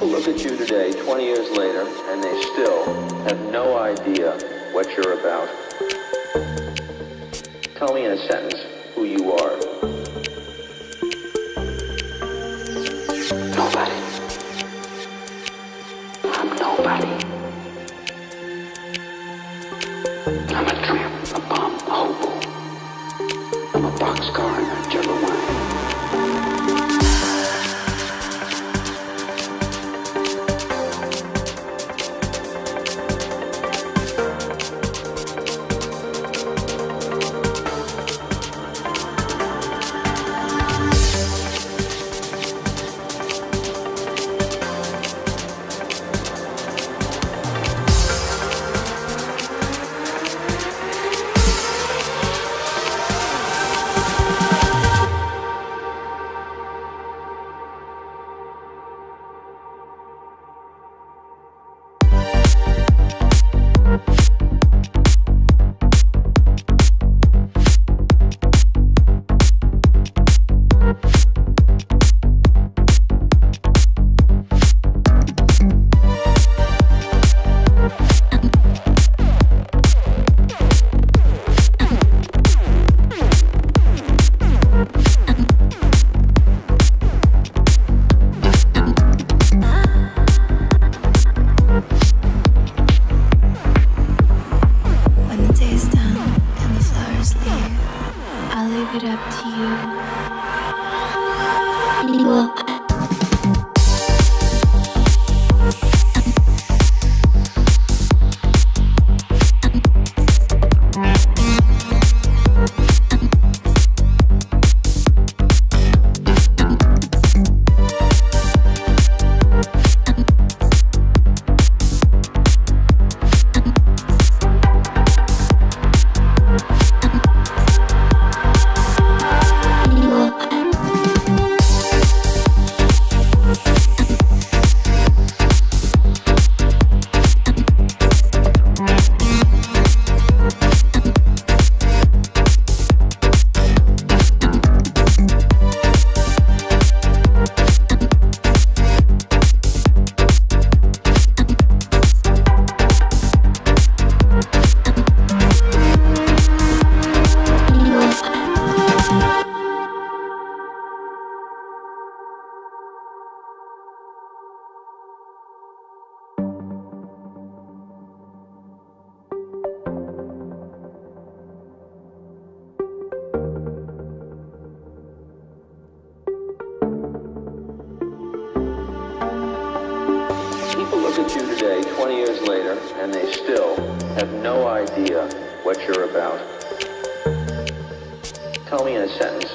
People look at you today, 20 years later, and they still have no idea what you're about. Tell me in a sentence who you are. You today, 20 years later, and they still have no idea what you're about. Tell me in a sentence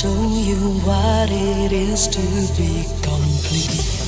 show you what it is to be complete.